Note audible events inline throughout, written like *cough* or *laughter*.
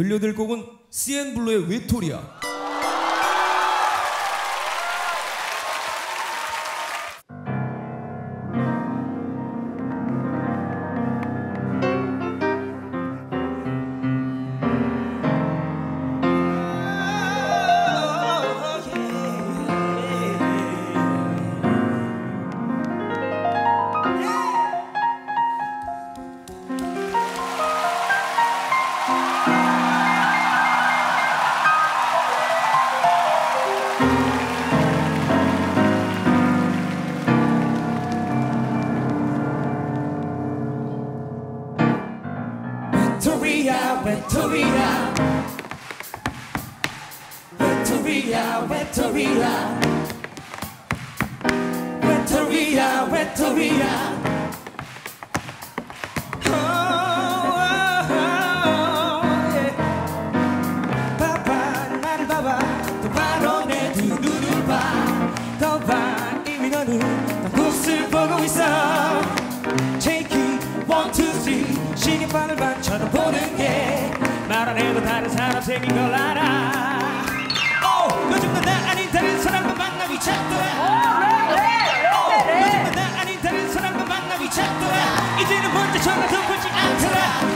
들려드릴 곡은 CN블루의 외톨이야. 생긴 걸 알아. 오 요즘 넌나 아닌 다른 사람과 만나기 찾더라 오 요즘 넌나 아닌 다른 사람과 만나기 찾더라 이제는 먼저 전화도 걸지 않더라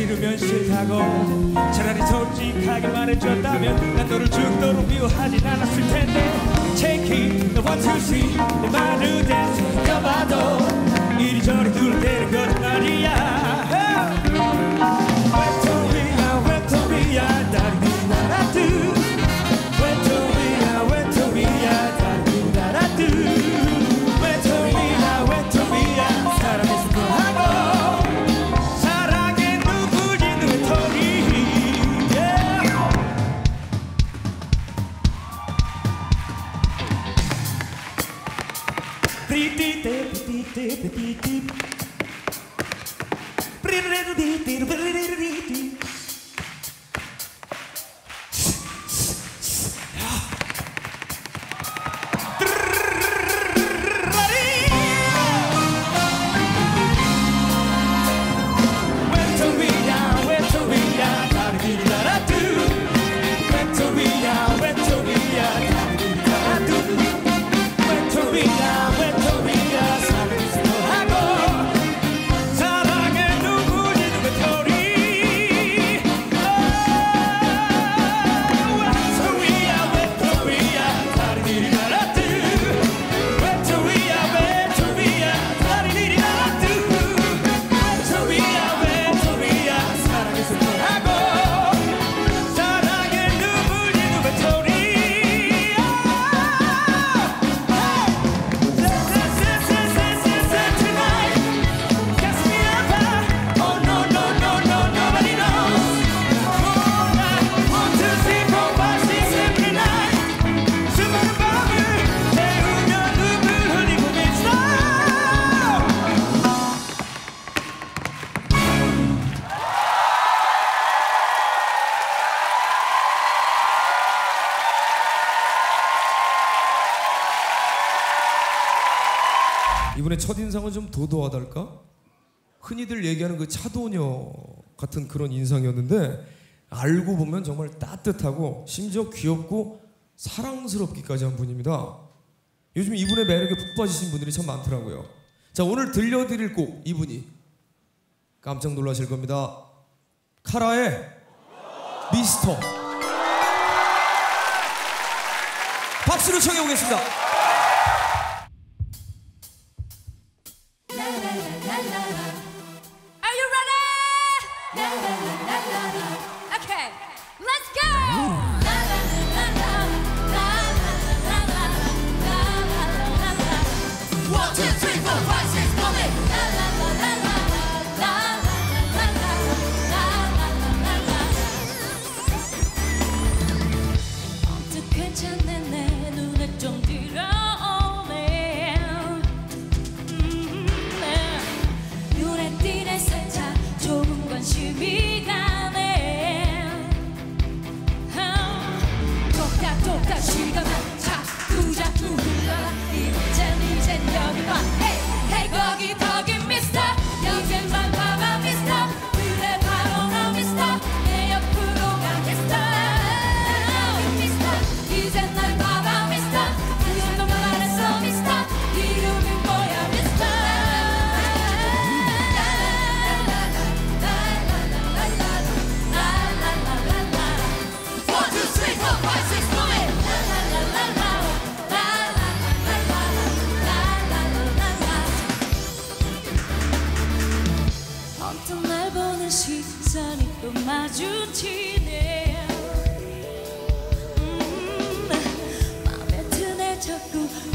싫으면 싫다고 차라리 솔직하게 말해줬다면 난 너를 죽도록 미워하진 않았을 텐데. Take it, the one, two, three 내 말을 되새겨봐도 이리저리 둘대는 거짓말이야 Pretty, 이번에 첫인상은 좀 도도하달까? 흔히들 얘기하는 그 차도녀 같은 그런 인상이었는데 알고 보면 정말 따뜻하고 심지어 귀엽고 사랑스럽기까지 한 분입니다. 요즘 이분의 매력에 푹 빠지신 분들이 참 많더라고요. 자 오늘 들려드릴 곡 이분이 깜짝 놀라실 겁니다. 카라의 미스터. 박수로 청해 보겠습니다.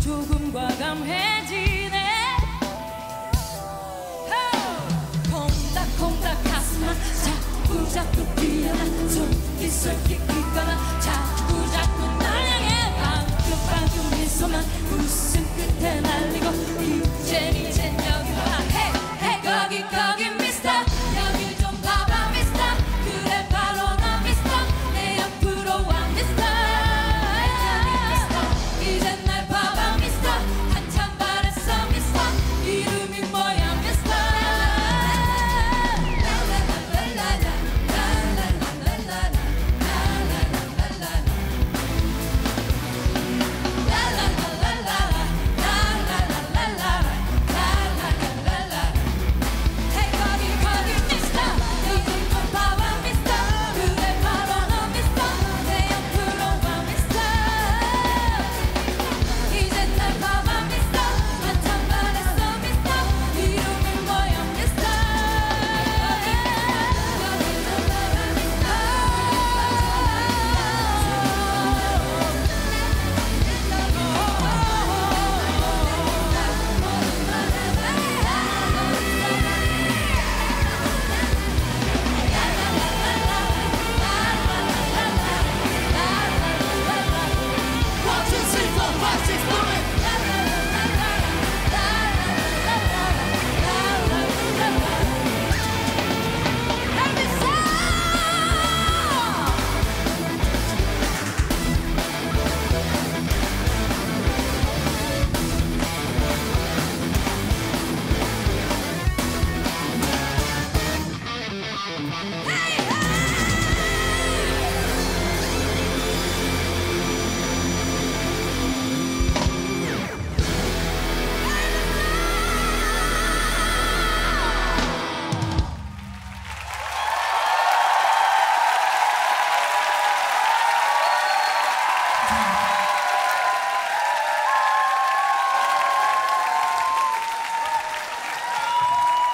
조금 과감해지네. 콩닥콩닥 가슴만 자꾸 자꾸 뛰어나. 속이 솔깃기거나. 자꾸 자꾸 날 향해. 방긋방긋 미소만 웃음 끝에 날리고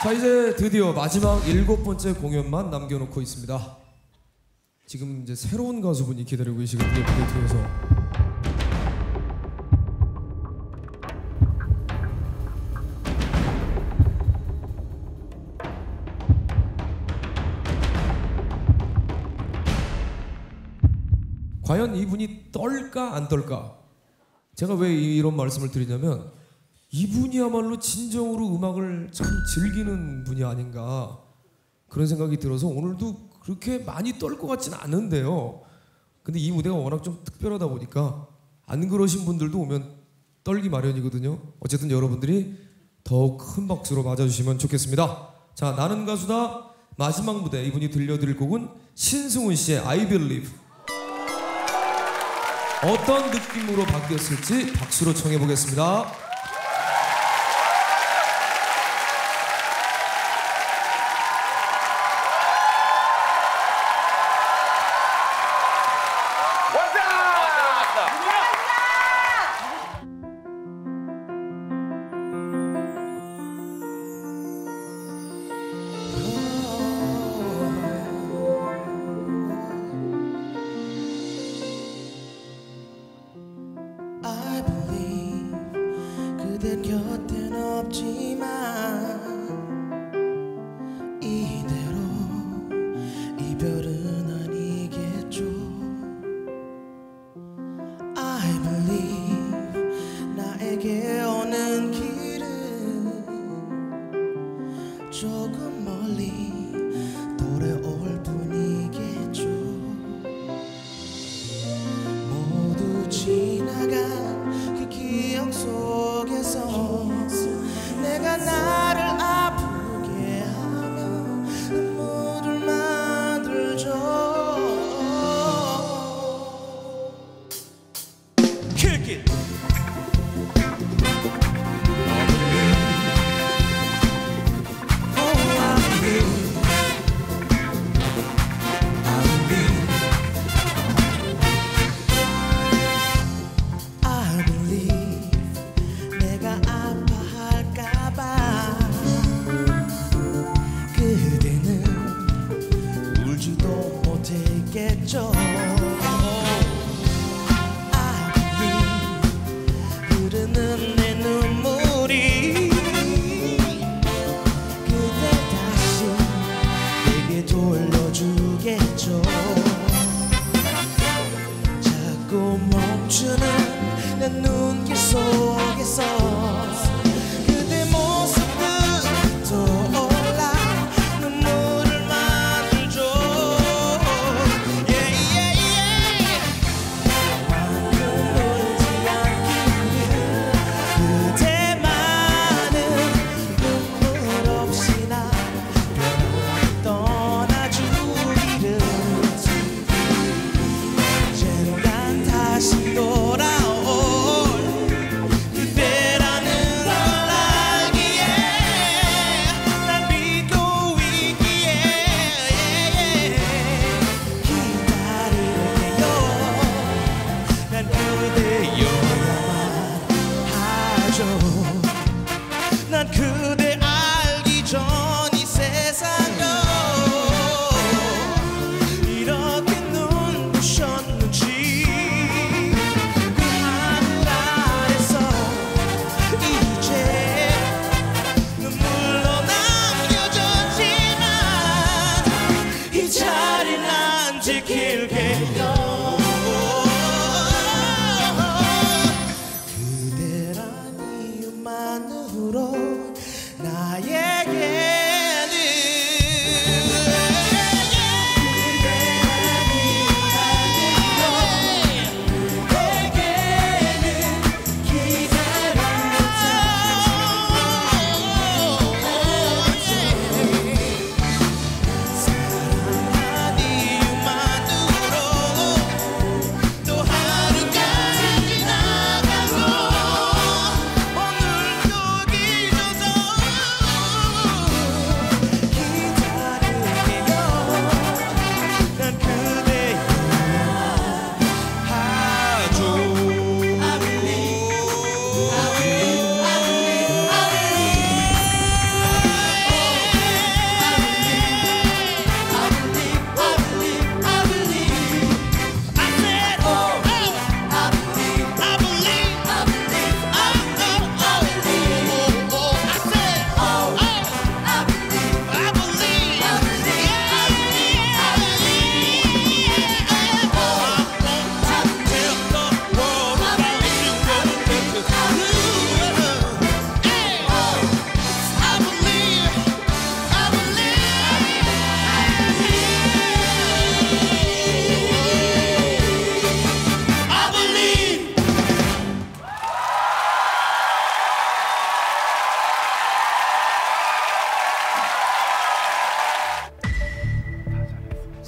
자 이제 드디어 마지막 일곱 번째 공연만 남겨놓고 있습니다. 지금 이제 새로운 가수분이 기다리고 계시거든요 무대 뒤에서. 과연 이분이 떨까 안 떨까? 제가 왜 이- 이런 말씀을 드리냐면 이분이야말로 진정으로 음악을 참 즐기는 분이 아닌가 그런 생각이 들어서 오늘도 그렇게 많이 떨 것 같지는 않은데요. 근데 이 무대가 워낙 좀 특별하다 보니까 안 그러신 분들도 오면 떨기 마련이거든요. 어쨌든 여러분들이 더큰 박수로 맞아주시면 좋겠습니다. 자, 나는 가수다 마지막 무대 이분이 들려드릴 곡은 신승훈 씨의 I Believe. 어떤 느낌으로 바뀌었을지 박수로 청해 보겠습니다. 说过魔力。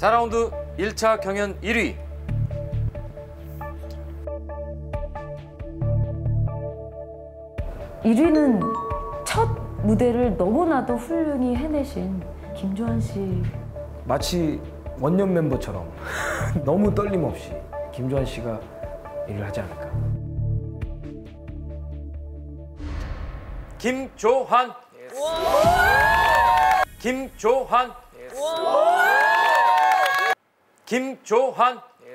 4라운드 1차 경연 1위 1위는 첫 무대를 너무나도 훌륭히 해내신 김조한 씨. 마치 원년 멤버처럼 *laughs* 너무 떨림 없이 김조한 씨가 일을 하지 않을까. 김조한. Yes. 김조한. 김조한. 예.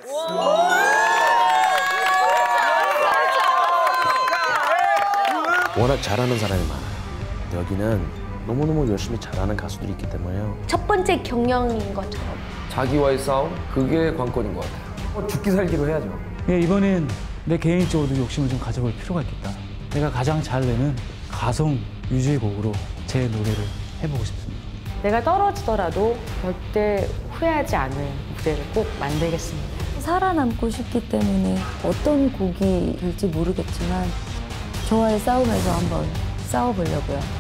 워낙 잘하는 사람이 많아요. 여기는 너무너무 열심히 잘하는 가수들이 있기 때문에요. 첫 번째 경영인 것처럼. 자기와의 싸움? 그게 관건인 것 같아요. 어, 죽기 살기로 해야죠. 예, 이번엔 내 개인적으로도 욕심을 좀 가져볼 필요가 있겠다. 내가 가장 잘 내는 가성 유주의 곡으로 제 노래를 해보고 싶습니다. 내가 떨어지더라도 절대 후회하지 않을 무대를 꼭 만들겠습니다. 살아남고 싶기 때문에 어떤 곡이 될지 모르겠지만 저와의 싸움에서 한번 싸워보려고요.